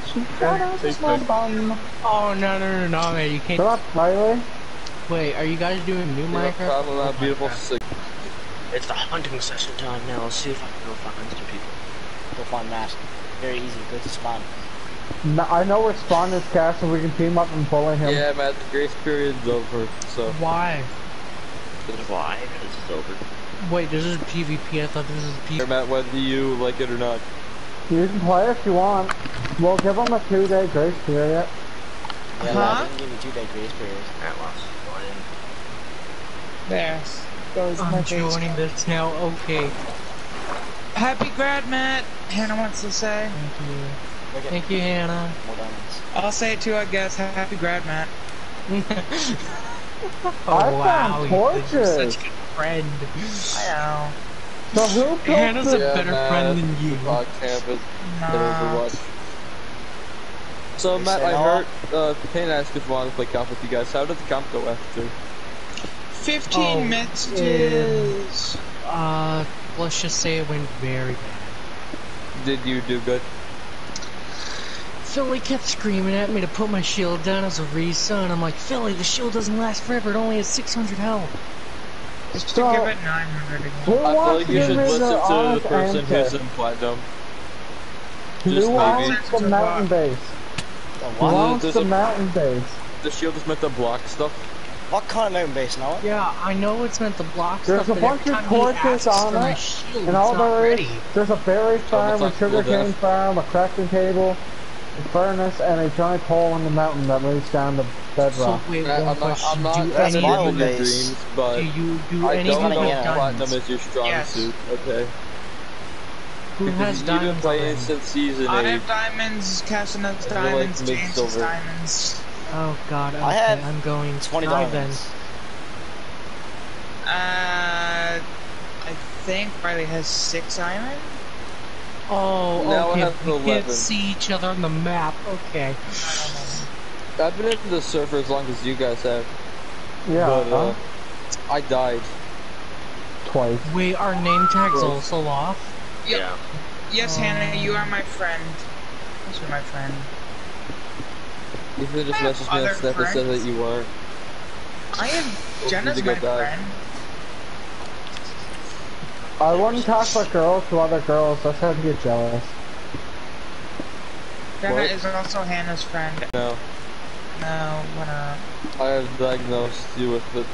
so sweet. God, I just love bum. Oh no no no no man, you can't. Shut up, Riley. Wait, are you guys doing new Yeah, Minecraft? problem, that oh beautiful sick. It's the hunting session time now. Let's see if I can go find some people. Go find Matt. Very easy. Go to spawn. No, I know where spawn is cast, so we can team up and bully him. Yeah, Matt, the grace period's over, so. Why? Why? Because it's over. Wait, this is PvP. I thought this was Here, PvP. Matt, whether you like it or not. You can play if you want. We'll give him a two-day grace period. Yeah, Huh? I didn't give you two day grace period. Matt wants to join in. There. Goes my I'm face. joining this now. Okay. Happy grad, Matt. Hannah wants to say. Thank you. Look at Thank you, Hannah. more. I'll say it too, I guess. Happy grad, Matt. oh I wow, found torches. you're such a good friend. I know. So who killed Hannah's a the... Yeah, better Matt, friend than you. On campus, Nah. So, They Matt, I heard, uh, Payne asked if I wanted to play comp with you guys. How did the comp go after? 15 Oh, messages. Uh, let's just say it went very bad. Did you do good? Philly kept screaming at me to put my shield down as a reason. I'm like, Philly, the shield doesn't last forever. It only has 600 health. Just to So- give it 900 again. Who I feel like you should me listen to the person answer? who's in platinum. Who Just wants maybe. the mountain base? Who what? wants the a- mountain base? The shield is meant to block stuff. What kind of mountain base, Noah? Yeah, I know it's meant to block There's stuff, a but bunch every of torches on it, shield, And all it's not there is, ready. there's a berry farm, a it's like cool sugarcane farm, a crafting table, a furnace, and a giant hole in the mountain that leads down to So wait, Matt, one I'm not, I'm not do that's any any of of your dreams, but do you do I any don't know if diamonds? platinum is your strong Yes. suit. Okay. Who Because has you've been diamonds? playing since season I 8. have diamonds, Casson has I feel like diamonds, mid James has diamonds. Oh God, okay, I have I'm going 20 diamonds. Uh, I think Riley has six iron. Then. Oh, Now I okay. have we can't see each other on the map. Okay. I've been into the surf for as long as you guys have. Yeah, But, uh, huh? I died. twice. Wait, our name tag's Right. also off. Yep. Yeah. Yes, Oh. Hannah, you are my friend. Yes, you're my friend. You could just I message me on Snap and said that you weren't. I am Jenna's my die. friend. I wouldn't talk about girls to other girls, that's how to get jealous. Jenna What? is also Hannah's friend. No. No, what up? I have diagnosed you with it.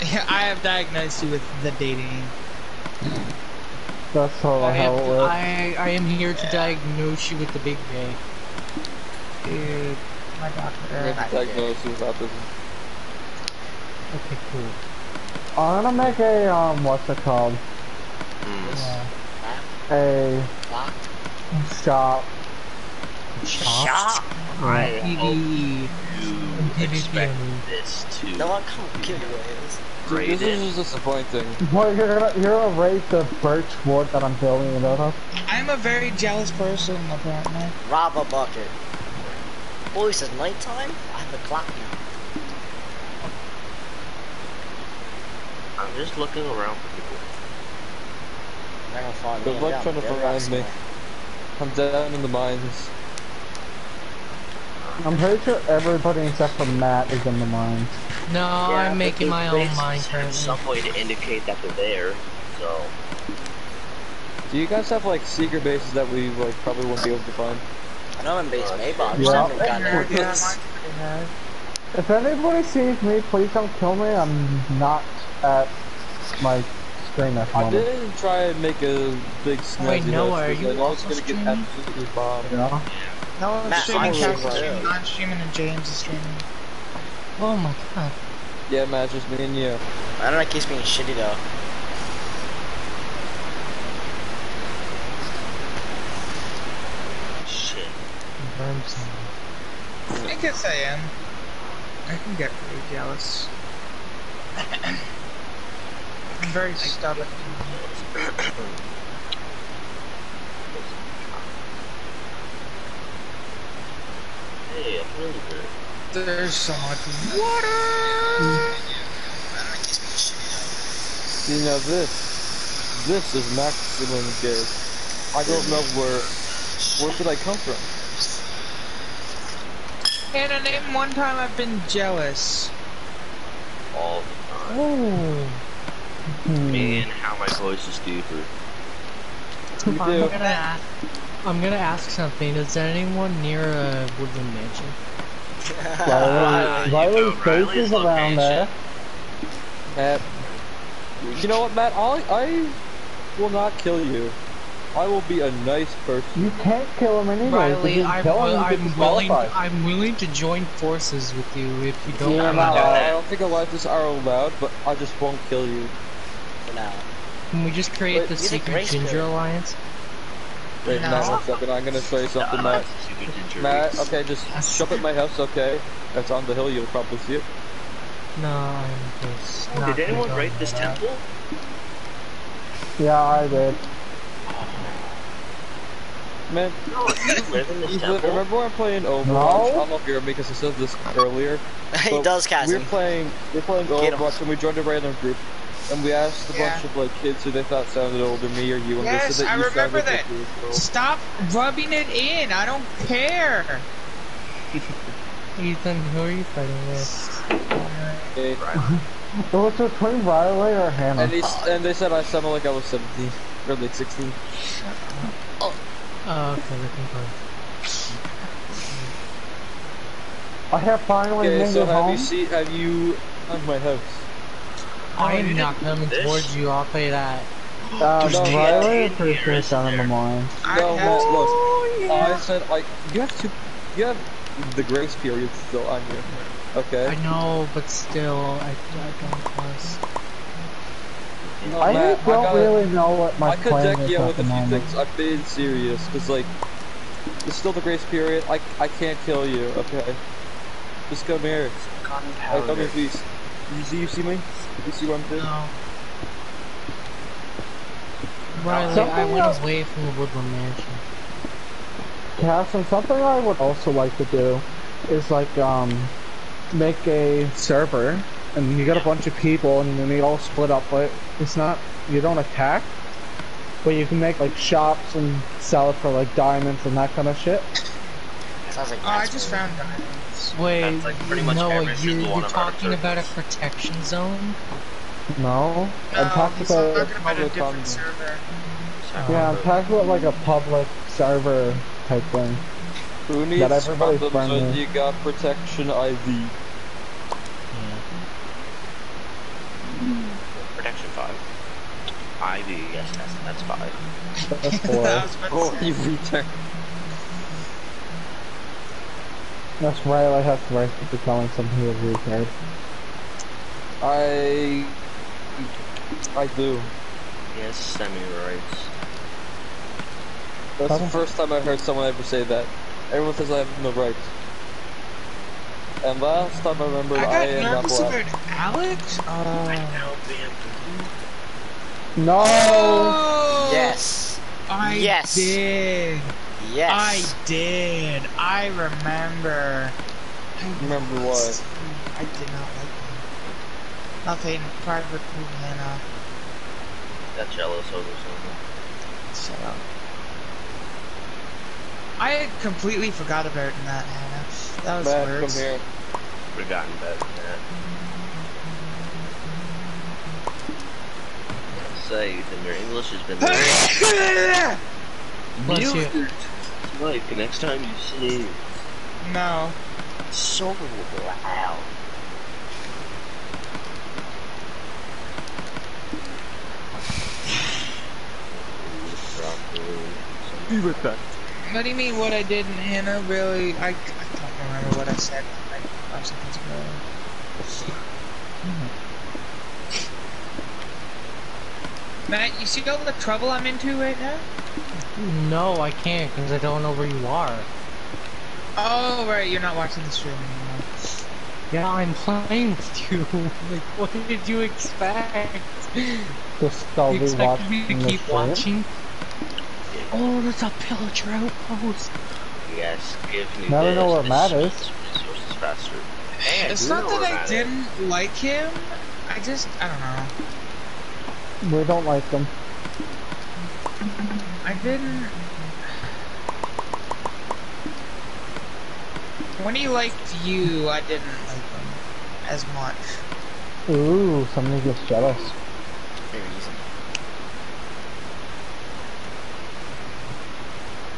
Yeah, I have diagnosed you with the dating. That's totally I, how it have, works. I, I am here to diagnose you with the big gay. Dude, my doctor. I doctor. have diagnosed you with autism. Okay, cool. I'm gonna make a, um, what's it called? Mm. A Lock. shop. Shop. I hope PvE. you expect PvP. this to No one come kill you guys. grade This in. is disappointing. Well, you're gonna, you're gonna raid the birch wood that I'm building it out of. I'm a very jealous person, apparently. Rob a bucket. Boys, it's nighttime? I have a clock now. I'm just looking around for people. They're gonna find Good me. luck Yeah, trying to find me. now. I'm down in the mines. I'm pretty sure everybody except for Matt is in the mines. No, I'm making my own bases mine currently. Some way to indicate that they're there. So Do you guys have like secret bases that we like probably won't be able to find? I know I'm in base Uh, May, but I yeah. just haven't gotten Yeah, there. yeah, mine's pretty hard. If anybody sees me, please don't kill me. I'm not at my screen at the I didn't try and make a big snazzy Wait, Noah, list, are you I know also it's gonna get streaming? absolutely bombed. Yeah. No, I'm Matt, streaming, I'm streaming streaming. I'm streaming, and James is streaming. Oh my god. Yeah, Matt, just me and you. I don't know, it keeps being shitty though. shit. I guess I am. I can get pretty jealous. I'm very stubborn. Hey, really good. There's so much water! See now this, this is maximum gay. I don't know where, where did I come from? Hannah, name one time I've been jealous. All the time. Oh. Man, how my voice is deeper. You do. gonna ask. I'm gonna ask something. Is there anyone near a woodland mansion? Riley, you Riley's know face is around there. Matt. You know what, Matt? I I will not kill you. I will be a nice person. You can't kill him anyway. Riley, I'm, you kill him, you I'm willing. I'm willing to join forces with you if you don't. Yeah, mind. not I, don't think alliances are allowed, but I just won't kill you. For now. Can we just create Wait, the secret ginger alliance? Wait, No. Matt, one second. I'm gonna show you something, Matt. Matt, okay, just jump at my house, okay? That's on the hill. You'll probably see it. No, I'm just. Oh, not did anyone go break into this that. temple? Yeah, I did. Man, No, you live in this temple? remember when I'm playing Overwatch? No. I don't know if you heard me because I said this earlier. he but does, We were Cassie. playing, We're playing Get 'em. Overwatch, and we joined a random group, and we asked a Yeah. bunch of like kids who they thought sounded older, me or you, and they Yes, said that I you remember sounded that. like you as well. Stop rubbing it in. I don't care. Ethan, who are you fighting with? Okay. It was between Riley or Hannah. And they and they said I sounded like I was 17 or like 16. Oh, okay, looking for. I have finally Okay, made so it have home. you seen? Have you on my house? I you am didn't coming this? towards you. I'll play that. Uh, No, Riley yeah, is pretty yeah, sure yeah, it's down in yeah. the morning. I No, have- look. Oh, I said like you have to, you have the grace period still on you. Okay. I know, but still, I, I don't trust. No, I Matt, don't gotta- really know what my I could plan deck you at with the a few moment. things. I'm being serious, cause like, it's still the grace period. I I can't kill you. Okay. Just come here. Hey, come here, Gunpowder. Please. You see? You see me? You see what I'm doing? No. Riley, I went else- away from the Woodland Mansion. Cass, and something I would also like to do is like um make a server and you get a bunch of people and then they all split up but it's not you don't attack but you can make like shops and sell it for like diamonds and that kind of shit. Sounds like Oh, I just found diamonds. Wait, like pretty much no, every you, single one you're talking about a protection zone? No, I'm talking about talking about a public different comment. server. yeah, I'm talking about like a public server type thing. Who needs That everybody's condoms when friendly. you got protection IV? Protection 5. IV, yes, that's, that's 5. That's I four. was Oh, you retard. That's Riley has the right to be calling something a retard. I I do. Yes, semi-rights. That's the first time I heard someone ever say that. Everyone says I have no rights. And last time I remember, I I, got am not nervous black. about Alex. Oh. I know, bamboo. No! Oh, Yes. I Yes. did. Yes. I did. I remember. I Remember what? I did not like him. Nothing. Private pool Hannah. Got jealous over something. Shut up. I completely forgot about that, Hannah. That was Matt, worse. come here. Forgotten better than that. Say, Ethan, your English has been very Bless you. Mute. Like, the next time you sneeze, no. so loud. Be with that. What do you mean what I did in Hannah? Really? I, I don't remember what I said like five seconds ago. Matt, you see all the trouble I'm into right now? No, I can't because I don't know where you are. Oh, right, you're not watching the stream anymore. Yeah, I'm playing with you. like, what did you expect? Just still you be expected me to keep watching? Oh, there's a pillager outpost. Yes, give me Now I this. know what this Matt is. this Resources faster. Hey, It's not that I Matt didn't like him. I just, I don't know. We don't like them. I didn't. When he liked you, I didn't like him as much. Ooh, somebody gets jealous. Very easy.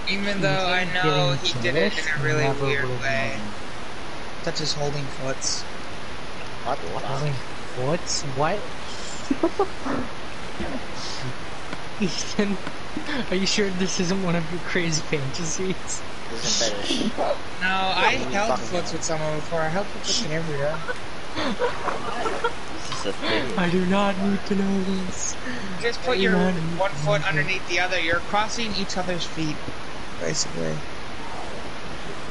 Even though I know he did it in a really weird way, known. such as holding foots. What the fuck? Holding What's what? Ethan, are you sure this isn't one of your crazy fantasies? This is a fetish. No, I you held fucking foots know? with someone before. I held foots with Cambria. This is a thing. I do not need to know this. Just put your one foot underneath the other. You're crossing each other's feet, basically.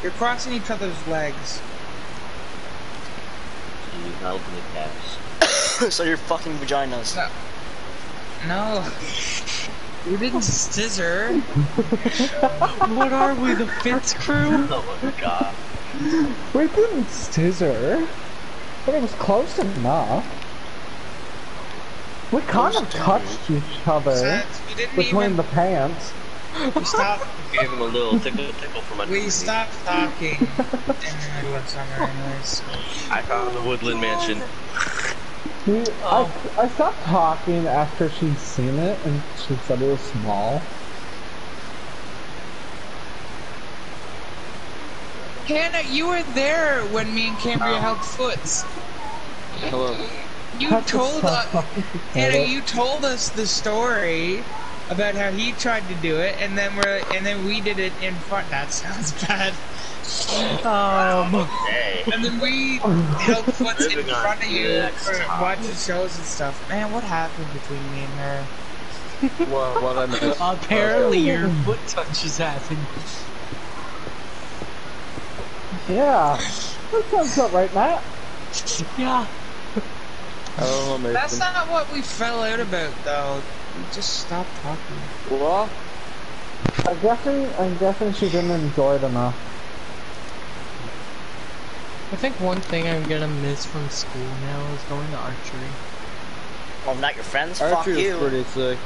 You're crossing each other's legs. You held me cash. so you're fucking vaginas. No. No. You didn't scissor. What are we, the Fitz crew? Oh my god. We didn't scissor, but it was close enough. We kind of touched each other Since we didn't between even. the pants. We stopped. Gave him a little tickle tickle from We stopped talking in the middle of summer, anyways. I found the woodland mansion. We, I, I stopped talking after she'd seen it and she said it was small. Hannah, you were there when me and Cambria held foots. Hello. You That's told us, Hannah, you told us the story about how he tried to do it, and then we're, and then we did it in front. That sounds bad. Um, Hey. And then we held what's in front of you the next for watching shows and stuff. Man, what happened between me and her? What, what I missed? apparently your foot touches happened. Yeah. That sounds about right, Matt. Yeah. I don't know, Mason. That's not what we fell out about, though. We just stopped talking. Well, I'm guessing, I'm guessing she didn't enjoy it enough. I think one thing I'm gonna miss from school now is going to archery. Oh, not your friends? Fuck archery was you. pretty sick.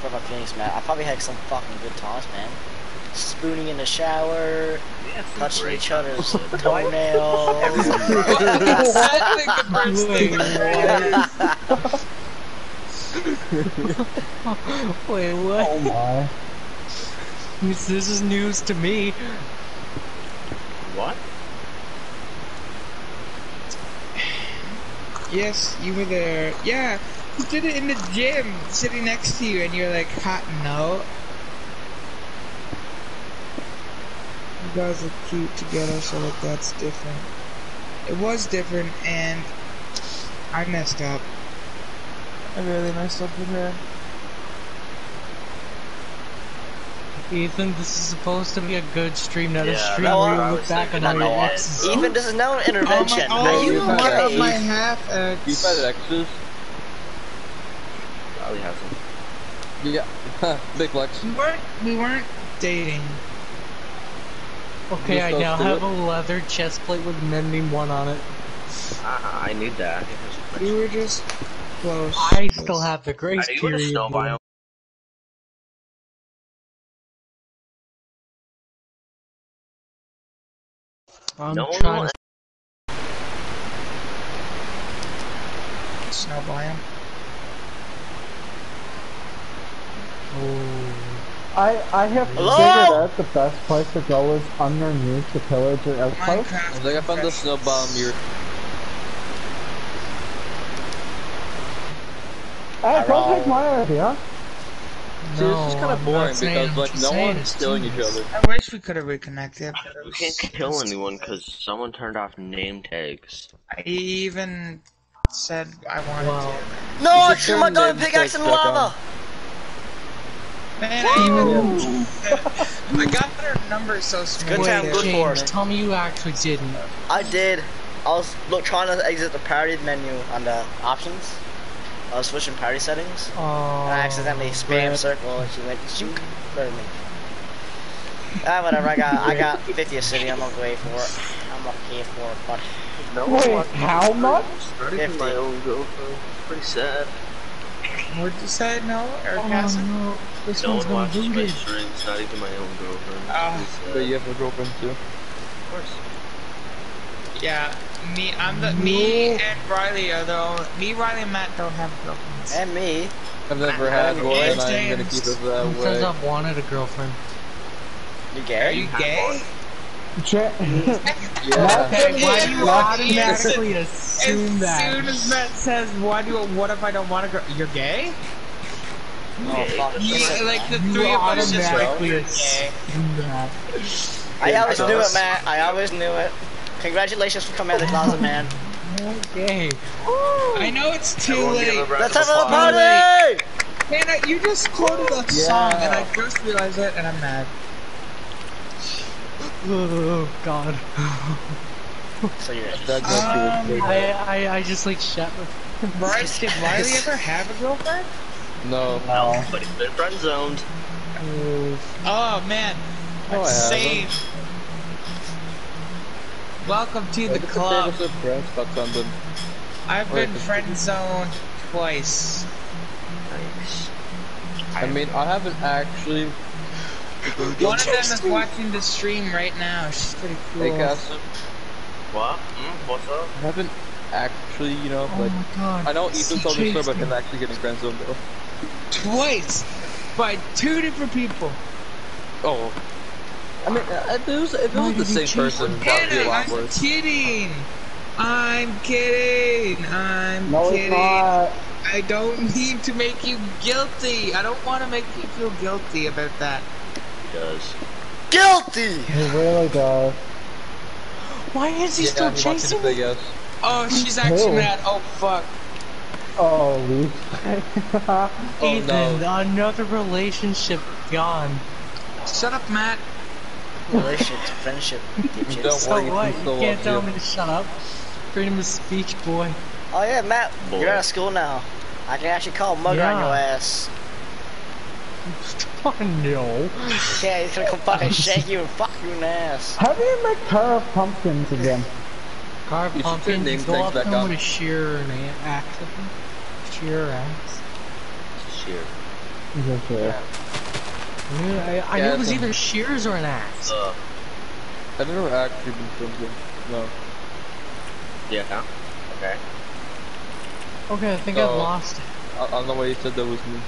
What about feelings, man? I probably had some fucking good times, man. Spooning in the shower, yeah, touching each other's toenails. I think the first thing. Wait, what? Oh my. This, this is news to me. What? Yes, you were there. Yeah, you did it in the gym, sitting next to you, and you're like, hot no. You guys look cute together, so like that's different. It was different, and I messed up. I really messed up with her. Ethan, this is supposed to be a good stream, not a stream where you look back on thinking. how your No, exes are. Even this is no intervention. Oh, my, Are oh, you you one of okay? my half You've ex. had exes? Probably has some. Yeah. Big flex. We weren't, we weren't dating. Okay, I now two? have a leather chest plate with mending one on it. Ah, I need that. I think We were just close. I still have the grace Are you in a period. snow biome? I'm No one trying to snow biome. Oh. I, I have Hello? figured out the best place to go is underneath the pillager outpost. I Minecraft. think I found the snow biome you're Hey, don't take my idea. See, this is kind of boring because like no saying one's it's killing each other. I wish we could have reconnected. but We can't kill anyone because someone turned off name tags. I even said I wanted Wow. to. No, I should threw my turn diamond them pickaxe in tags lava. Man, I even I got their number so smooth. Good time, good for James, it. tell me you actually didn't. I did. I was look trying to exit the party menu on the options. I was switching party settings. Oh, And I accidentally spammed rip. circle and she went shoot for me. Ah, whatever. I got I got 50 a city. I'm okay for it. I'm okay for it, but No Wait, how much? Not even 50. my own girlfriend. Pretty sad. What'd you say? No, Eric Oh Casson? no, this No one's one gonna watches boot my it. streams, not even my own girlfriend. Ah. Uh, But you have a girlfriend too. Of course. Yeah, me. I'm the me and Riley are the only. Me, Riley, and Matt don't have girlfriends. And me. I've never had one, and I'm gonna keep it that Says way. I've wanted a girlfriend. You Are gay? you gay? Cha- Yeah. Okay, why do you automatically As assume that? soon as Matt says, "Why do? You, what if I don't want to go?" You're gay? Oh fuck. You, like the man. three of us just automatically like, assume that. I always knew it, Matt. I always knew it. Congratulations for coming out of the closet, man. Okay. I know it's too Everyone late. a Let's have a applause. party! Hannah, you just quoted a song, and I just realized it, and I'm mad. Oh god. So you're. That Um, goes to his I, I, I just like shut my Bryce, did Riley ever have a girlfriend? No. No, but he's been friend zoned. Oh man, No, I same. Welcome to the club. Friends, but something. I've been this- friend zoned twice. Nice. I mean, I haven't actually. One of them is watching the stream right now. She's pretty cool. Hey, Cass, What? Mm, what's up? I haven't actually, you know, Oh like. my god. I know Ethan told me so, but I'm actually getting friend zoned though. Twice by two different people. Oh. I mean, uh, if it was, if it Why was the same person, that would be a lot I'm worse. kidding. I'm kidding. I'm no, it's kidding. not. I don't need to make you guilty. I don't want to make you feel guilty about that. He does. Guilty! It really does. Why is he Yeah, still he wants me to chasing me? yes. Oh, she's actually Who? mad. Oh fuck. Oh, Lee. Oh, Ethan, no. another relationship gone. Shut up, Matt. Relationships, friendship, Don't dipshits. So worry, what? he You can't loves tell you. me to shut up. Freedom of speech, boy. Oh yeah, Matt, Boy. you're out of school now. I can actually call Mugger on your ass. No. Yeah, he's gonna come fucking shake you and fuck you in the ass. How do you make car of pumpkins again? Carve You should pumpkin, name you go things up back to him up. with a sheer and a- axe at him. Sheer axe. Sheer. Yes, sir. I, knew- I, I Yeah, knew it was either shears or an axe. Uh, I've never actually been filmed. No. yeah. Okay. Okay, I think Oh. I've lost it. I, I don't know why you said that was me.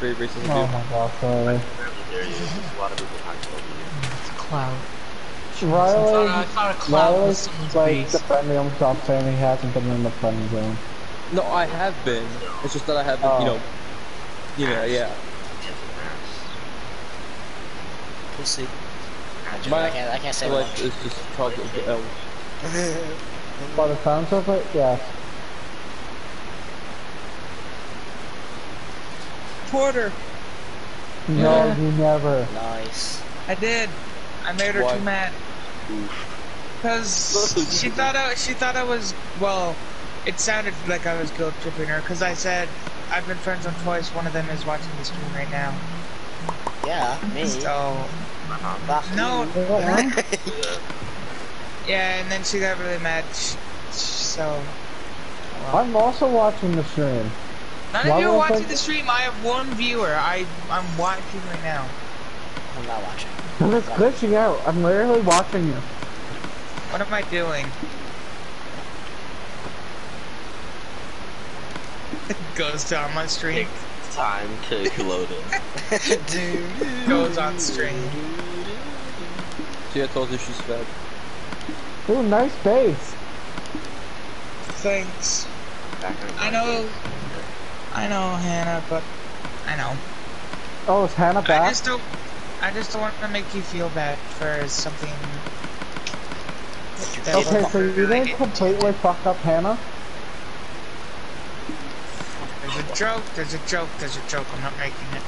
Very racist of Oh my gosh, sorry. Apparently there you There's a lot of people hiding over you. It's a cloud. I thought, Riley, I thought a cloud Riley's someone's like base. defending himself saying he hasn't been in the friend zone. No, I have been. It's just that I haven't, Oh. you know. You know, yeah. Pussy. I, My- I can't. I can't say My much. life is just called the L. By the sounds of it, yes. Porter. No, Yeah. he never. Nice. I did. I made her Why? too mad. Cause she thought I, she thought I was well. It sounded like I was guilt tripping her. Cause I said I've been friends with twice. One of them is watching the stream right now. Yeah, me. So Fuck no, Is yeah. And then she got really mad. Sh- sh- So I'm also watching the stream. none Why of you are watching I- the stream. I have one viewer. I I'm watching right now. I'm not watching. And it's glitching out. I'm literally watching you. What am I doing? Goes down my stream. Take time to load it. Dude. Goes on stream. See, I told you she's fat. Ooh, nice base. Thanks. I know. I know, Hannah, but I know. Oh, is Hannah back? I just don't. I just don't want to make you feel bad for something. Okay, so you didn't completely fuck up Hannah? There's a joke. There's a joke. There's a joke. I'm not making it.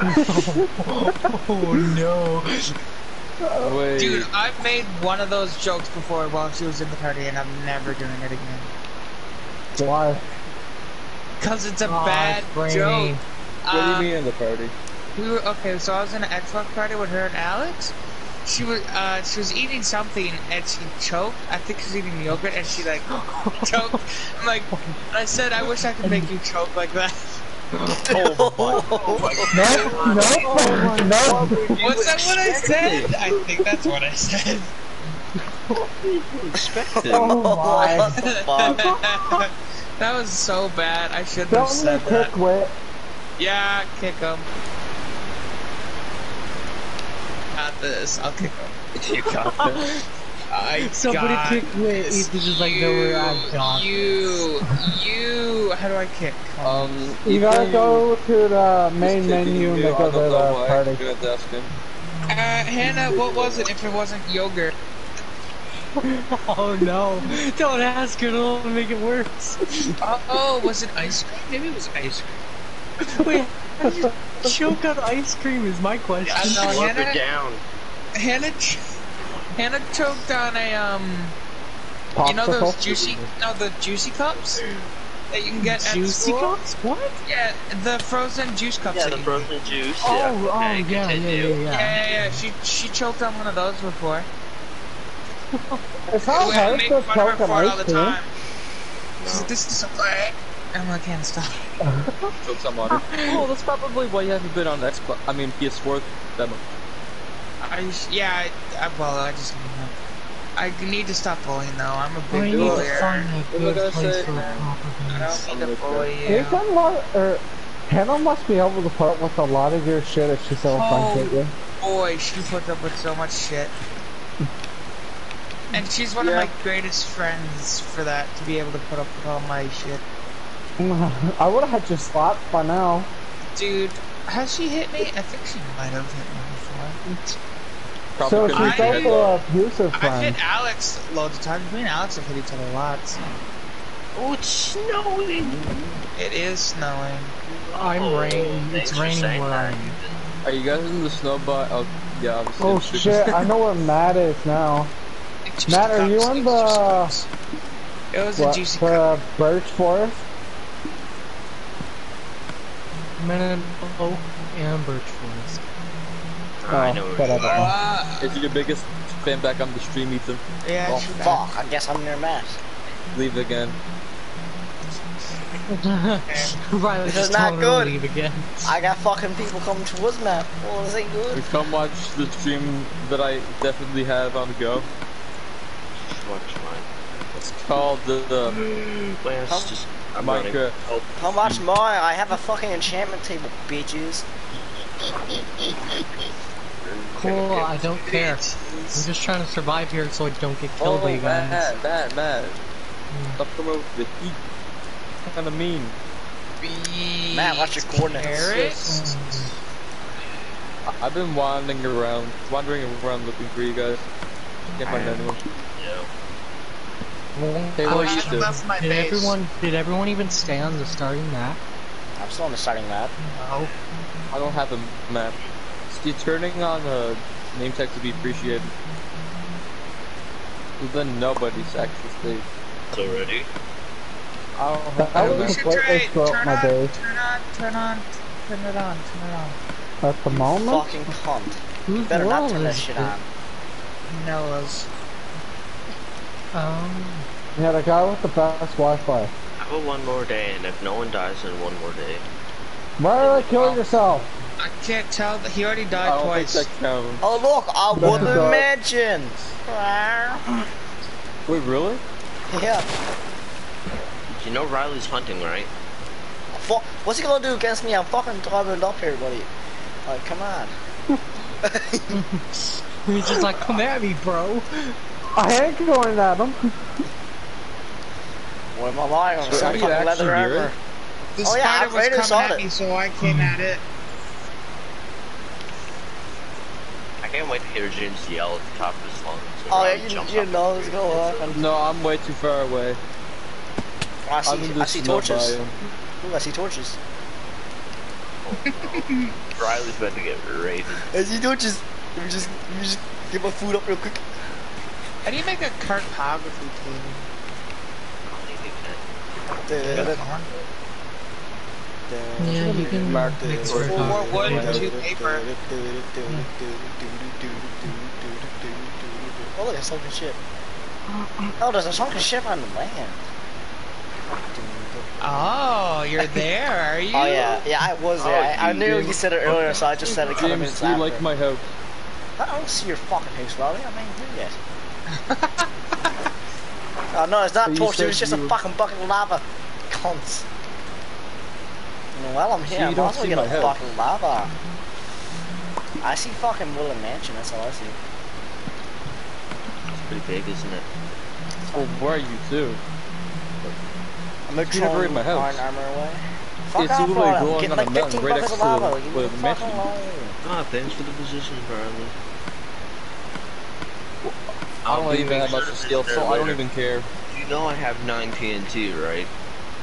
Oh no. Wait. Dude, I've made one of those jokes before while she was in the party, and I'm never doing it again. Why? Cause it's a Oh, bad it's brainy. joke. what do you Um, mean in the party? We were okay. So I was in an Xbox party with her and Alex. She was uh she was eating something and she choked. I think she was eating yogurt and she like choked. I'm like, I said I wish I could make you choke like that. Oh my No, no, no. Was that what I said? I think that's what I said. expected. Oh my. What the fuck? that was so bad. I shouldn't Tell have said that. kick. Yeah, kick him. Got this. I'll kick him. You got it. I Somebody got kick Wit. this. Ethan's just like, no, we're out of. You, you. How do I kick? Um, You gotta go to the main he's menu and kicking you. make I it the party. I'm gonna ask him. Uh, Hannah, what was it if it wasn't yogurt? Oh no! Don't ask her. It'll make it worse. Oh, oh, was it ice cream? Maybe it was ice cream. Wait, how did you choke on ice cream? Is my question. I know Slope it Hannah. down. Hannah, ch- Hannah choked on a um. You know those juicy, no, the juicy cups that you can get at Juicy school? cups? What? Yeah, the frozen juice cups. Yeah, the you frozen juice. Oh, yeah. oh, okay, yeah, yeah, yeah, Yeah, yeah. yeah, yeah. She she choked on one of those before. It's not We hard make to fun of her choke on for it all ice the time. She's like, this is okay. I'm like, can't stop. Choke some water. oh, that's probably why you haven't been on Xbox. I mean, PS4 that much. I just, yeah, I, I, well, I just, I need to stop bullying though. I'm a I big need to find a good place say? for a I proper don't need to bully you. Ethan, lo- or Hannah must be able to put up with a lot of your shit if she's so Oh. friends with you. Boy, she puts up with so much shit. And she's one Yeah. of my greatest friends for that, to be able to put up with all my shit. I would have had you slapped by now. Dude, has she hit me? I think she might have hit me before. Probably So couldn't she's hit I- you. also an abusive I've friend. hit Alex loads of times. Me and Alex have hit each other lots. Oh, it's snowing. It is snowing. I'm Oh, raining. It's raining saying where I am. Are you guys in the snow by? Oh, yeah. Obviously Oh I'm super- shit, I know where Matt is now. Matt, are you in the- It was a What, juicy cup. the birch forest? Menlo and Birch Forest. I Oh, know where whatever. you are. Uh, Is your biggest fan back on the stream, Ethan? yeah, Oh she fuck! I guess I'm near Matt. Leave again. Riley This just is not told good. leave again. I got fucking people coming towards Matt. Well, this ain't good. Come watch the stream that I definitely have on the go. Watch mine. It's called the, the Lance, Huh? just I'm running. Minecraft. Oh, How much more? I have a fucking enchantment table, bitches. Cool, I don't care. I'm just trying to survive here so I don't get killed Oh, by you oh, guys. Matt, Matt, Matt. Hmm. Stop coming over the heat. Kind of mean. Be Matt, what's your coordinates? Carrots? Hmm. I- I've been wandering around, wandering around looking for you guys. Can't find anyone. yeah. Hey, Oh, what I do? my Did everyone did everyone even stay on the starting map? I'm still on the starting map. No. I don't have a map. See, turning on a name tag to be appreciated. Then nobody's actually stayed. So ready? I don't have I a would We map. should completely try screw up turn my on, base. turn on, turn on, turn it on, turn it on. At the moment? Fucking cunt. Who's Better not wall turn that is shit on. Noah's. Um, Yeah, the guy with the best Wi-Fi. Have a one more day, and if no one dies in one more day, Riley, kill yourself. I can't tell that he already I died don't think twice. that. Oh look, I That's won a the mansion. Wait, really? Yeah. you know Riley's hunting, right? Fuck. What's he gonna do against me? I'm fucking driving up here, buddy. Like, come on. he's just like, come at me, bro. I ain't going at him. What am I lying on? So Some you fucking leather hear armor. it? The Oh, yeah, spider I've was coming at solid. me, so I came at it. I can't wait to hear James yell at the top of his lungs. when Oh yeah, Riley jumps you, you up know in it's the gonna happen. No, I'm way too far away. I I'm in see, I see torches. biome. Ooh, I see torches. tree. Riley's about to get raided. I see torches. Let me just, let me just get my food up real quick. How do you make a cartography team? table? Yeah, you can Mark make the- sort of Four talk. wood, Yeah. two paper. Oh look, a sunken ship. Oh, there's a sunken ship on the land. Oh, you're there, are you? Oh yeah, yeah, I was there. Oh, I, I knew you said it earlier, so I just said it a couple James, minutes do you like my house? I don't see your fucking house, Riley. I mean, who yet? oh no, it's not But you torture. It's just a fucking bucket of lava. Cunts. Well, I'm See, here. you I don't might as well get a fucking lava. I see fucking Willow Mansion. That's all I see. It's pretty big, isn't it? Well, where are you too? I'm You never in my house. Iron armor away. Fuck It's off, literally Riley. I'm glowing getting on a like mountain right buckets of next to lava. the- where the the mansion fucking is. Ah, thanks for the position, Bradley. I don't even have much sure of to skill, visit so I don't even care. You know I have 9 TNT, right?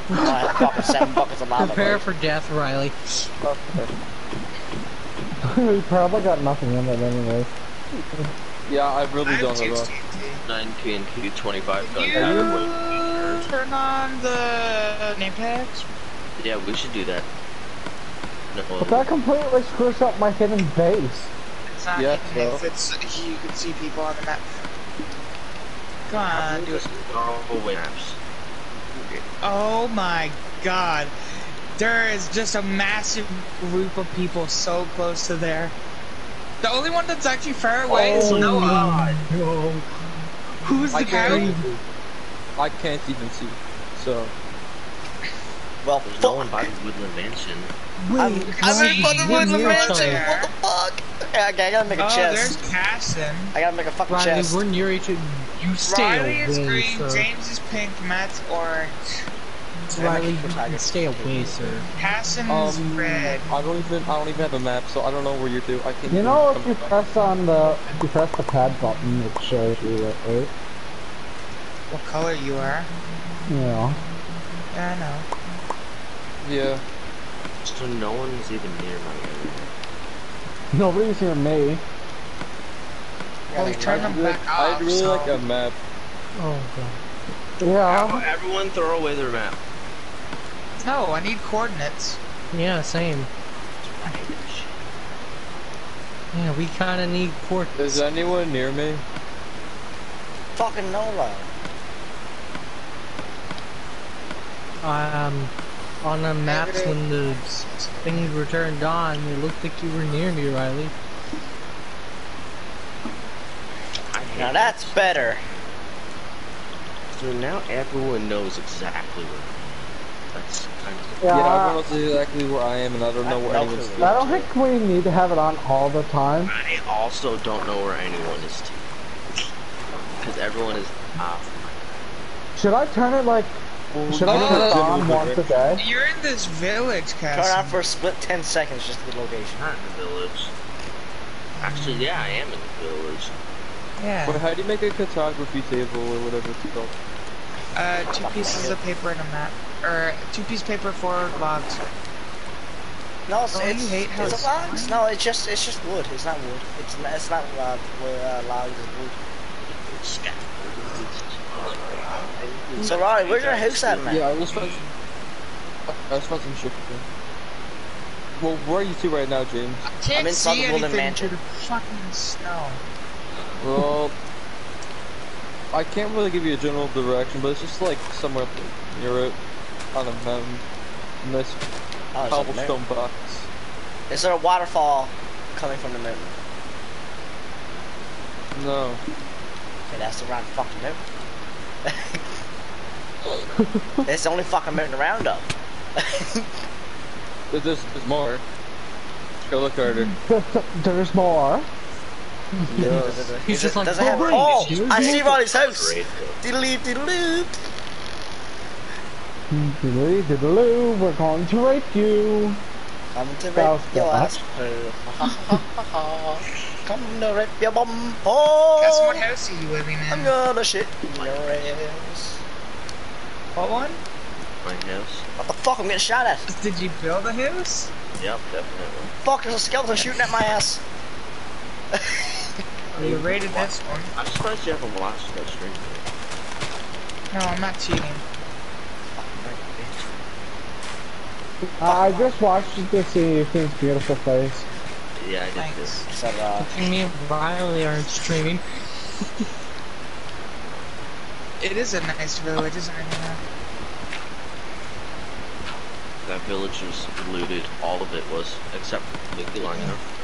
I have fucking seven buckets of lava. Prepare buddy. for death, Riley. we probably got nothing in it anyway. Yeah, I really I don't have two know. TNT. 9 TNT, 25 Can you turn on the name tags? Yeah, we should do that. No, But that completely screws up my hidden base. It's not Yeah, hidden if it's you can see people on the map. Come on, do it. Oh, wait, maps. Oh my god. There is just a massive group of people so close to there. The only one that's actually far away is Noah. No. Who's I the can't, guy? I can't even see. So, Well, There's fuck. no one by the Woodland Mansion. Wait, I'm, I'm Riley, in front of we're the near each mansion. What the fuck? Yeah, okay, I gotta make a Oh, chest. there's Casson. I gotta make a fucking Riley, chest. we're near each other. You stay Riley is away, green, sir. James is pink, Matt's orange. Riley, you can stay away, sir. Casson's um, red. I don't even, I don't even have a map, so I don't know where you're to. I can't. You know, if you press on the, if you press the pad button, it shows you it, right? What color you are? Yeah. Yeah, I know. Yeah. So no one is even near my area. Nobody's near me. Well, we turn them back I'd really so... like a map. Oh, God. Yeah. Everyone throw away their map. No, I need coordinates. Yeah, same. Yeah, we kind of need coordinates. Is anyone near me? Fucking Nola. Um, on the maps when the things were turned on, it looked like you were near me, Riley. Now that's better. So now everyone knows exactly where. That's kind of. Yeah, Yeah. everyone knows exactly where I am, and I don't know I where know anyone's who- to. I don't think we need to have it on all the time. I also don't know where anyone is to. Because everyone is off. Should I turn it like, should I Oh, turn it general once a day? You're in this village, Turn on Casson. for a split 10 seconds just to the location. Not in the village. Actually, yeah, I am in the village. Yeah. But how do you make a cartography table or whatever it's called? Uh, two pieces of paper and a map. Or two pieces of paper, four logs. No, it's, Oh, you it's, hate how it's it's a logs. No, it's just it's just wood. It's not wood. It's not, it's not uh, wood, uh, logs. It's wood. So, Riley, where's your house at, man? Yeah, I was supposed. I was supposed to ship it. Well, where are you two right now, James? I can't I'm inside see the Golden anything Mansion. through the fucking snow. Well, I can't really give you a general direction, but it's just like somewhere up near it, on a mountain. Nice Oh, it's up there. cobblestone box. Is there a waterfall coming from the mountain? No. Okay, that's the wrong fucking mountain. it's the only fucking mountain around though. There's, there's there's more. Go look harder. There's more. yes. He's Is just it- like, does it have? "Oh, Oh, I see Riley's house. Great. Diddly diddly. Diddly diddaloo, we're going to rape you. Come to That was rip your good. ass. Come to rip your bum. Oh, Casson, what house are you living I'm gonna shit in your ass. What one? My house. What the fuck? I'm getting shot at. Did you build a house? Yep, definitely. Fuck, there's a skeleton shooting at my ass. Are You rated this one. I'm surprised you haven't watched that stream. No, I'm not cheating. I just watched it to see if it's beautiful place. Yeah, I did Thanks. this. So, uh, Me and Riley aren't streaming. It is a nice village, isn't it? Hannah? That village was looted. All of it was, except Leaky Long enough.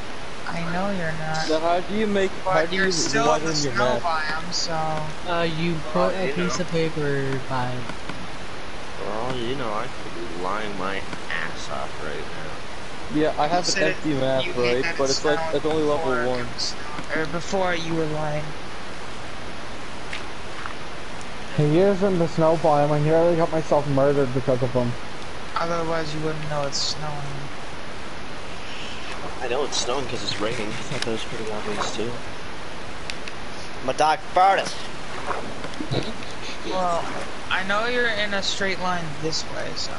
I know you're not. So how do you make? How But do you're you still in the snow biome, so Uh, you put Uh, a you piece know. of paper by. Well, you know, I could be lying my ass off right now. Yeah, I have an empty map, right? But it's like it's only level before one. was- Or before you were lying. He is in the snow biome. I nearly got myself murdered because of him. Otherwise, you wouldn't know it's snowing. I know it's snowing because it's raining. I thought that was pretty obvious too. My dog farted. Well, I know you're in a straight line this way, so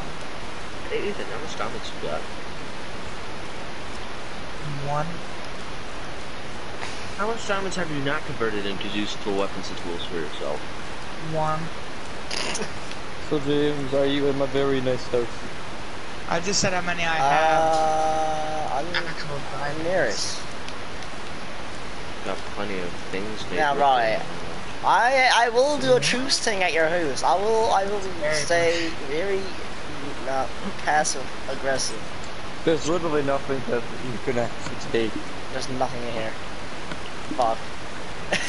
Hey, Ethan, how much diamonds you got? One. How much diamonds have you not converted into useful weapons and tools for yourself? One. So James, are you in my very nice house? I just said how many I have. Uh, I'm, Actual I'm diamonds. nearest. Got plenty of things made. Yeah, right. I I will do a truce thing at your house. I will I will Very stay very uh, passive aggressive. There's literally nothing that you can actually take. There's nothing in here. Fuck.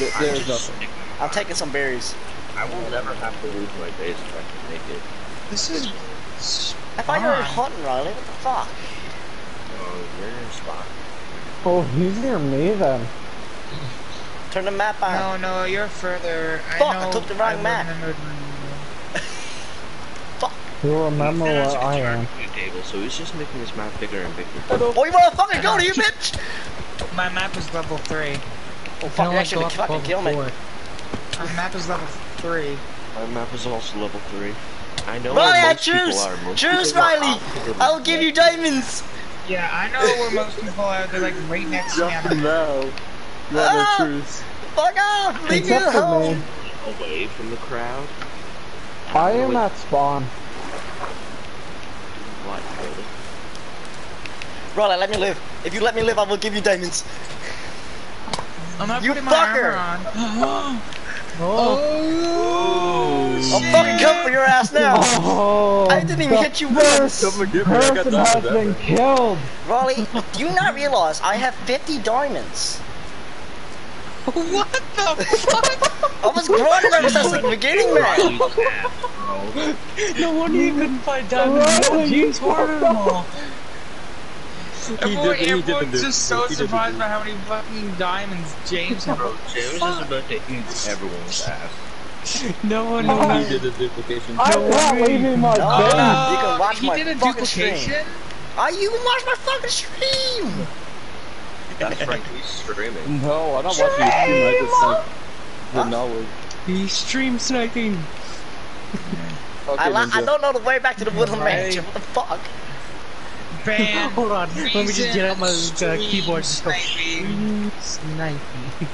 There- There's nothing. I'm taking some berries. I will never have to leave my base if I can make it. This is. I thought you were hunting, Riley. What the fuck? Oh, you're in a spot. Oh, he's near me then. Turn the map on. No, no, you're further. Fuck, I I took the wrong I map. Remembered when you You'll remember Ethan has where a I guitar am. table, so he's just making his map bigger and bigger. Oh, you motherfucker, go to you, bitch! My map is level three. Oh, fuck, Kinda you like actually go up to fucking kill me. four. My map is level three. My map is also level 3. I know Riley, where I most people are. Most Choose, people Riley! I'll give you diamonds! Yeah, I know where most people are. They're like right next to me. on the now. You Ah! have no truth. Fuck off! Leave me Except for alone! me. Away from the crowd. I am at spawn. What, Cody? Riley, let me live. If you let me live, I will give you diamonds. I'm not You putting my fucker! armor on. Oh, I'll fucking come for your ass now! Oh, I didn't even hit you once! Come and get me, I got person has been there. killed. Riley, do you not realize I have 50 diamonds? What the fuck? I was grinding ever since the beginning, man! Riley's ass, bro. no wonder you couldn't find diamonds. Really? James hoarded them all. Everyone, did- he didn't everyone's do- just so he surprised by how many fucking diamonds James has. Bro, James is about to eat everyone's ass. No one He did a duplication. I'm not leaving my No, base. no, you can watch he my did a fucking stream. duplication? Ah, you can watch my fucking stream! That's right, he's streaming. No, I don't watch your stream. I just like the Huh? knowledge. He's stream sniping. Okay, I, I don't know the way back to the Woodland Mansion. What the fuck? Ban. Hold on, let me just get out my uh, Stream keyboard. Just go. sniping. Sniping.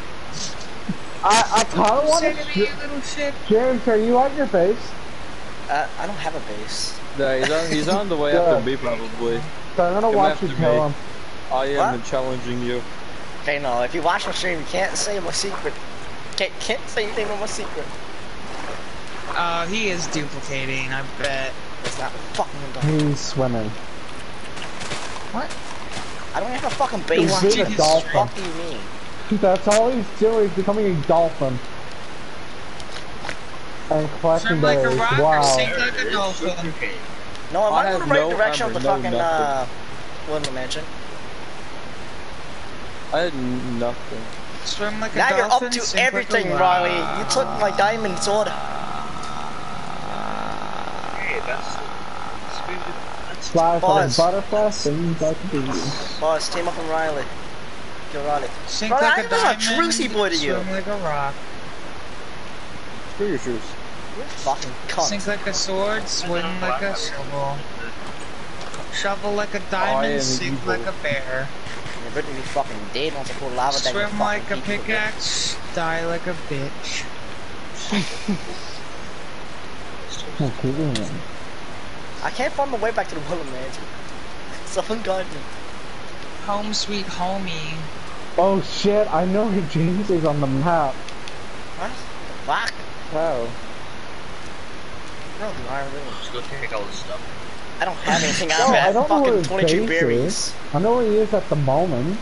I, I kind of want to me, you little shit. James, are you on your base? Uh, I don't have a base. Yeah, he's on, he's on the way up to me probably. So I'm gonna Come watch you after kill him. I am What? challenging you. Okay, no, if you watch my stream, you can't say my secret. Can't, can't say anything about my secret. Uh, he is duplicating, I bet. It's not fucking done. He's swimming. I don't have a fucking base. He's watching a dolphin. What do you mean? That's all he's doing. He's becoming a dolphin. And collecting Swim like a berries. rock or Wow. sink like a dolphin. No, am I I, in the right no direction of the no fucking, uh, Woodland Mansion? I had n- nothing. Swim like a Now you're up to sink like a everything. Riley. You took my diamond sword. Hey, that's... that's Fly for the Pause. butterfly, sing like a bee. Boss, team up with Riley. Kill Riley. Sink Riley, like I'm a just a diamond. trucy boy to you. Swim like a rock. Screw your shoes. You fucking cunt. Sink like a sword. Swim like a shovel. Shovel like a am diamond. Sink evil. like a bear. You're going to be fucking dead once I pull lava down your Swim like a pickaxe. Die like a bitch. Okay, I can't find my way back to the Woodland Mansion. Someone guide me. Home sweet homie. Oh shit, I know who James is on the map. What? The Fuck. How? No, the Iron River. Let's go take all this stuff. I don't have anything. No, I'm I don't know where his 22 berries. is. I know where he is at the moment.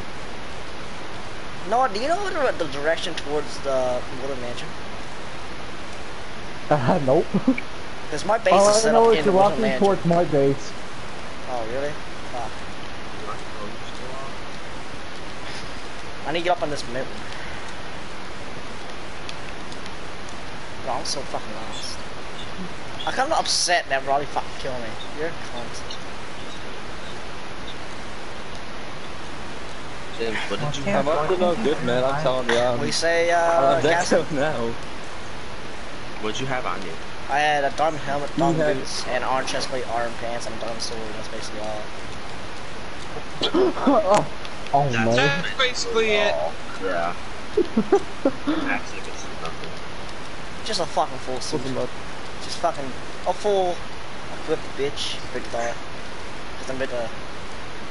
No, do you know what the direction towards the Woodland Mansion? Uh, nope. Because my base All is set know up is in you're the Woodland walking Mansion. towards my base. Oh, really? Fuck. I need to get up on this mountain. Bro, I'm so fucking lost. I'm kind of upset that Roddy fucking killed me. You're a cunt. James, what did you I'm have up to no good, man. I'm telling you. I'm, We say, uh, I'm now. What'd you have on you? I had a diamond helmet, diamond had- boots, and orange chest plate, arm pants, and a diamond sword. That's basically all. oh, oh no. That's basically it. Yeah. Actually, it's nothing. Just a fucking full suit. Wasn't much. Just fucking a full equipped bitch. Big thought. Cause I'm a bit uh.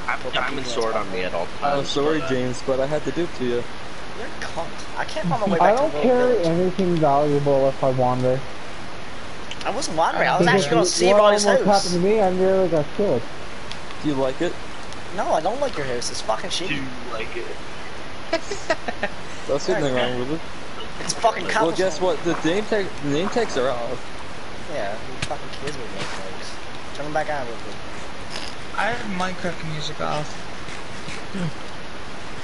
I have a diamond sword on me at all times. I'm sorry, but, uh, James, but I had to do it to you. You're a cunt. I can't find my way back I don't the carry village. anything valuable if I wander. I wasn't wandering. I was actually gonna see what Ronnie's almost house. happened to me, I nearly got killed. Do you like it? No, I don't like your house. It's fucking Do you like it? That's nothing wrong with it. It's fucking Well, guess what? The name tag, the name tags are off. Yeah, you fucking kids with me, folks. Turn them back on real quick. I have Minecraft music off.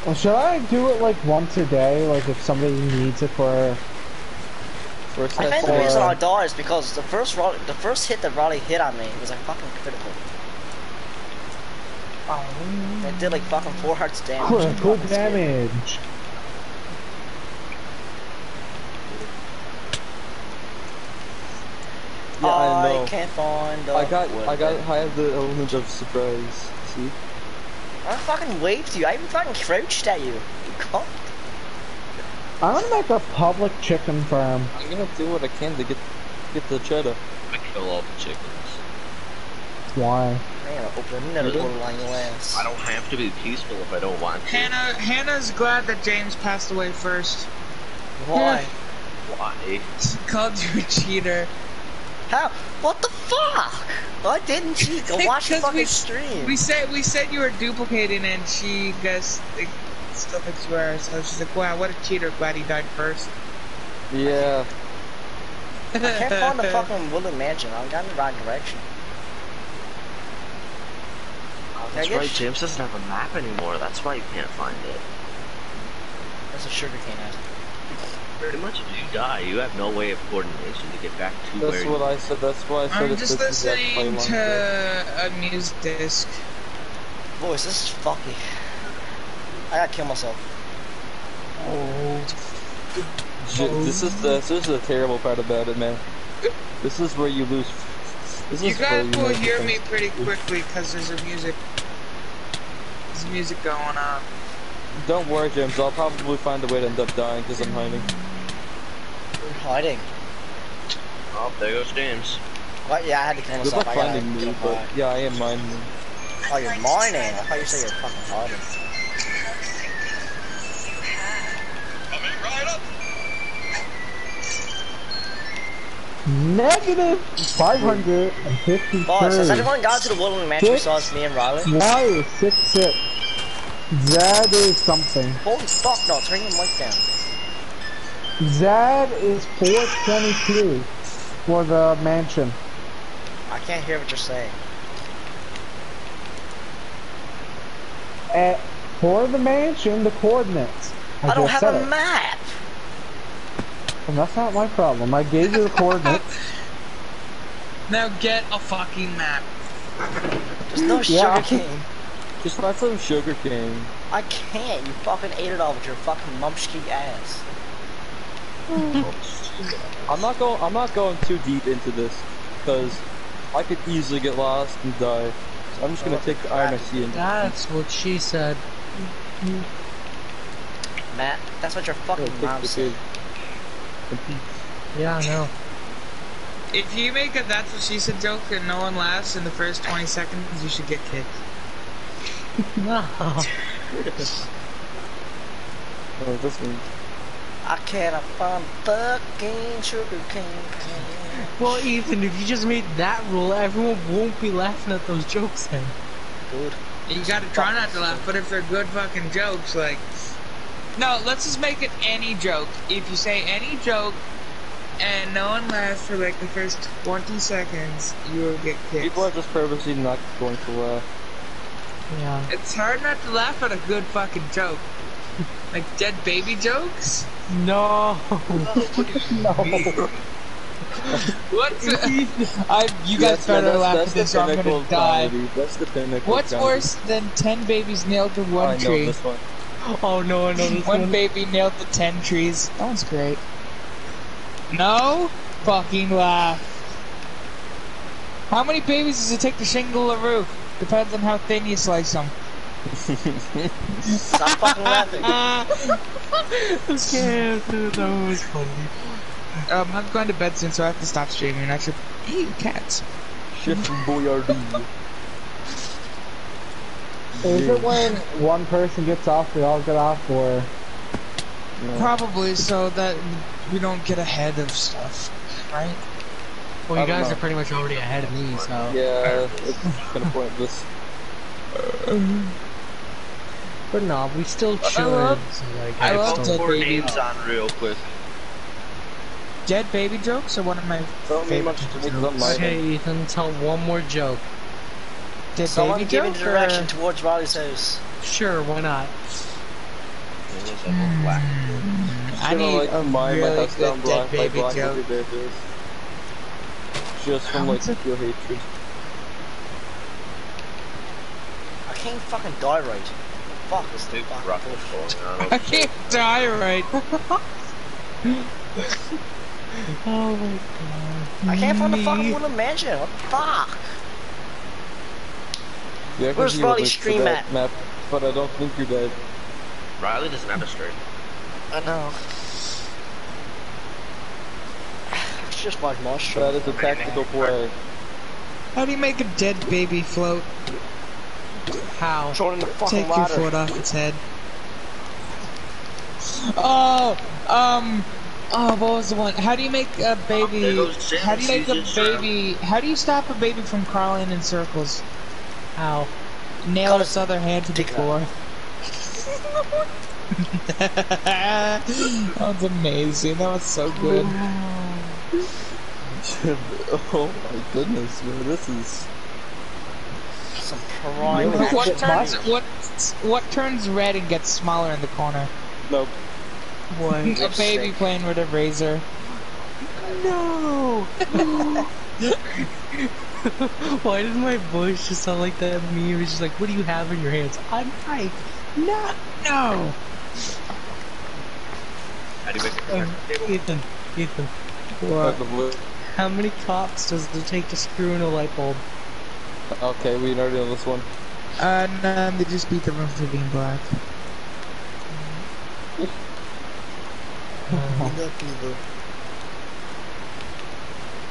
Well, should I do it like once a day? Like if somebody needs it for... First I think the reason I died is because the first Rod the first hit that Roddy hit on me was like fucking critical. Oh, It did like fucking four hearts damage. Good It fucking scared me. damage. Yeah, I know. can't find the I got, wood. I got, I have the element of surprise. See? I fucking waved you. I even fucking crouched at you. You cunt. I'm gonna make a public chicken farm. I'm gonna do what I can to get, get the cheddar. I kill all the chickens. Why? Man, open another You do? little on your ass. I don't have to be peaceful if I don't want to. Hannah, Hannah's glad that James passed away first. Why? Why? She called you a cheater. How? What the fuck? I didn't cheat. Go watch the fucking we- stream. We said we said you were duplicating, and she guessed. like, still thinks you are. So she's like, "Wow, what a cheater! Glad he died first. Yeah. I can't find the fucking Woodland Mansion. I'm going in the oh, right direction. That's right, James doesn't have a map anymore. That's why you can't find it. That's a sugar cane house. Pretty much if you die, you have no way of coordination to get back to That's where what I said. That's why I said I'm it's just this exact listening playline. to a music disc. Boys, this is fucky. I gotta kill myself. Oh. This is the this is the terrible part about it, man. This is where you lose. This You is where guys will hear me pretty quickly because there's a music. There's music going on. Don't worry, James. I'll probably find a way to end up dying because I'm hiding. We're hiding. Oh, there goes James. What? Yeah, I had to kill Good myself. luck I gotta finding me, but yeah, I am mining. Oh, you're mining. I thought you said you're fucking hiding. Negative 553. Boss, has anyone gone to the Woodland Mansion besides me and Riley? Y is 6 6. Zad is something. Holy fuck, no, turn your mic down. Zad is 422 for the mansion. I can't hear what you're saying. At, for the mansion, the coordinates. I, don't have a it. map. And that's not my problem. I gave you the coordinates. Now get a fucking map. There's no Yeah. sugar cane. Just find some sugar cane. I can't. You fucking ate it all with your fucking mumshki ass. I'm not going. I'm not going too deep into this because I could easily get lost and die. So I'm just gonna take the iron I see and That's what she said. Matt, that's what your fucking take mom the said. Pig. Yeah, I know. If you make a that's what she said joke and no one laughs in the first 20 seconds, you should get kicked. No. Oh, this one. I can't find fucking sugar cane. Well, Ethan, if you just made that rule, everyone won't be laughing at those jokes then. Good. You gotta try not to laugh, but if they're good fucking jokes, like. No, let's just make it any joke. If you say any joke and no one laughs for like the first 20 seconds, you will get kicked. People are just purposely not going to laugh. Yeah. It's hard not to laugh at a good fucking joke. like dead baby jokes? No. no. What's I, you guys That's- better laugh that's at this or I'm gonna die. That's the pinnacle. What's comedy. worse than 10 babies nailed to Oh, one I know tree? this one. Oh no, I know this One one. baby nailed the 10 trees. That one's great. No fucking laugh. How many babies does it take to shingle a roof? Depends on how thin you slice them. Stop fucking laughing. Okay, that was funny. Um, I'm going to bed soon, so I have to stop streaming. I should. Ew, cats. Chef Boyardee. Is it when one person gets off, we all get off, or Probably so that we don't get ahead of stuff, right? Well, I you guys know. are pretty much already ahead of me, so. Yeah, it's kind of pointless. But no, we still should. love- so, like, I I love still- dead Four baby. names on real quick. Dead baby jokes are one of my Don't favorite much to me jokes. 'cause Okay, Ethan, tell one more joke. Dead Someone baby give me the direction or- towards Riley's house. Sure, why not? It was like a. Hmm. I Gonna, need like, a mine my really house down good black, dead like baby black joke. every day, dude. Just from like What's it- pure hatred. I can't fucking die right. Fuck is the Big fucking ruffle bullshit. going on. I can't die right. Oh my god. I can't find the Me. fucking one to mention. What the fuck? Yeah, Where's see Riley stream at? Map, but I don't think you're dead. Riley doesn't have a stream. I know. It's just like my That shit. is a tactical play. How do you make a dead baby float? How? Throw it in the fucking Take your foot off its head. Oh, um, oh, what was the one? How do you make a baby? goes How do you make a baby? How do you stop a baby from crawling in circles? How? Nail his other hand to the floor. that was amazing. That was so good. oh my goodness, man, this is. Some prime Yeah. What turns what what turns red and gets smaller in the corner? Nope. What? A baby playing with a razor. No! Why did my voice just sound like that meme? It was just like, what do you have in your hands? A knife! No! No! How do you make Um. Ethan, Ethan, Like the blue. how many cops does it take to screw in a light bulb? Okay, we already know this one. Uh, no, they just beat the room for being black.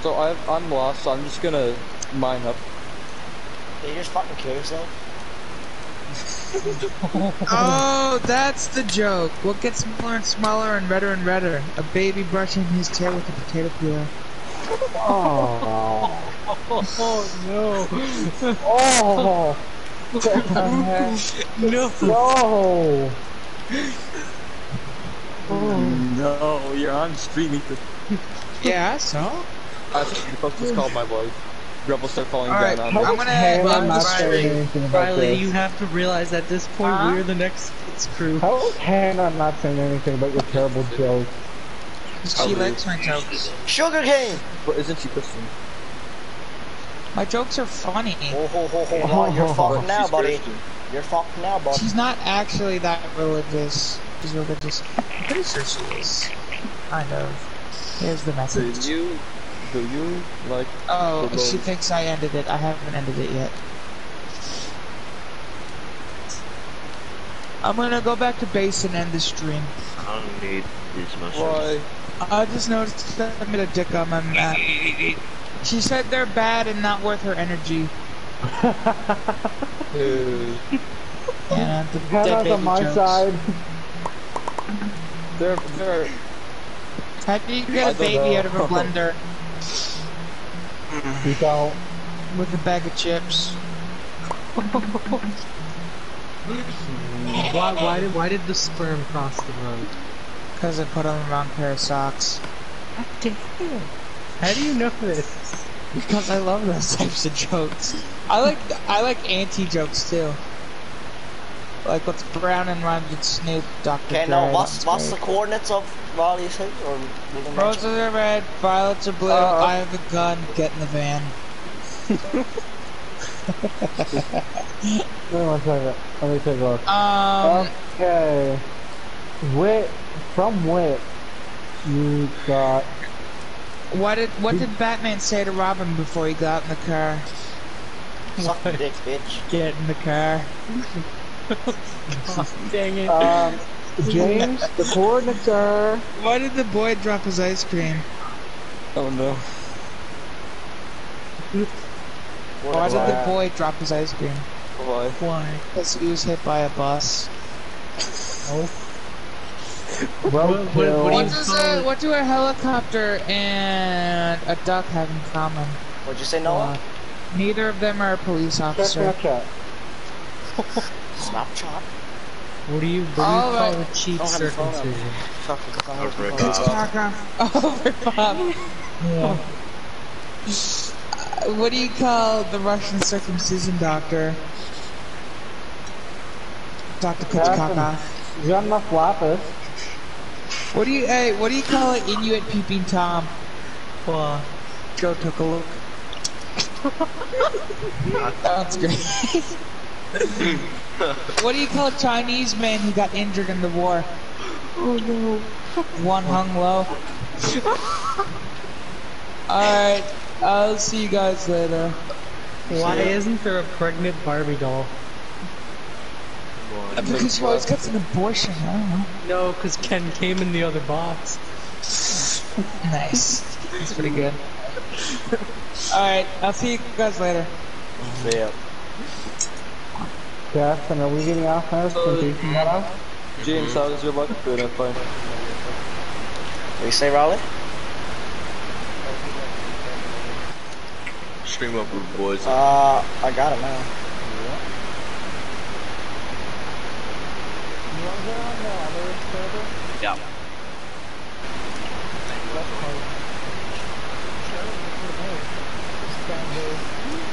So I've, I'm lost, so I'm just gonna mine up. Did you just fucking kill yourself? Oh, that's the joke. What gets smaller and smaller and redder and redder? A baby brushing his tail with a potato peeler. oh, Oh no! oh, oh No! no. Oh. No, you're on stream, Ethan. Yeah, so? I think you're supposed to call my wife. Rebel start falling Alright, down I'm gonna- Hannah I'm not just- saying anything Riley, you have to realize at this point Huh? we're the next Skits crew. How is Hannah not saying anything about your terrible joke? She likes my jokes. Sugar cane! But isn't she Christian? My jokes are funny. Oh, ho, ho, ho, ho. You're fucking now, She's buddy. Christian. You're fucking now, buddy. She's not actually that religious. She's religious. I'm pretty sure she is. Kind of. Here's the Do message. you, do you, like, Oh, the she thinks I ended it. I haven't ended it yet. I'm gonna go back to base and end the stream. I don't need these mushrooms. why? I just noticed that I made a dick on my map. She said they're bad and not worth her energy. Uh, Yeah, the dead Hannah's baby on my jokes. side. They're they're How do you I get a baby know. out of a blender You don't. with a bag of chips? Why, why, did, why did the sperm cross the road? Because I put on the wrong pair of socks. God damn. How do you know this? Because I love those types of jokes. I like I like anti jokes too. Like what's brown and rhymes with Snoop, Dr. Okay, Dre. now what's what's the coordinates of Raleigh's house? Or we didn't Roses mention? are red, violets are blue. Uh, I have a gun. Get in the van. Wait one second. Let me take a look. Um, Okay. Wit from Wit, you got what did what did Batman say to Robin before he got in the car? Suck the dick, bitch. Get in the car. Dang it. um James. the coordinates are Why did the boy drop his ice cream? oh no. Why did the boy drop his ice cream? Why? Why? Because he was hit by a bus. roadkill. what do you- What does a what do a helicopter and a duck have in common? What'd you say, Noah? Neither of them are a police Check officer. Snapchat. Snapchat. What do you, what do you All call right. a cheek Don't the phone circumcision? Fucking phone A with the Rick phone. Bob. Over Bob. Yeah. Uh, what do you call the Russian circumcision doctor? Dr. Kuchkaka. You got enough. What do you hey, what do you call it Inuit peeping Tom? What? Joe took a look. That's great. what do you call a Chinese man who got injured in the war? Oh no. One hung low. Alright, I'll see you guys later. Why isn't there a pregnant Barbie doll? Uh, because he always gets an abortion, I don't know. No, because Ken came in the other box. Nice. That's pretty good. Alright, I'll see you guys later. Yeah. Jackson, are we getting off now? Can you come on off? James, how does your luck? Good, I'm fine. What do you say, Raleigh? Stream up with boys. Uh, I got it now. Yeah.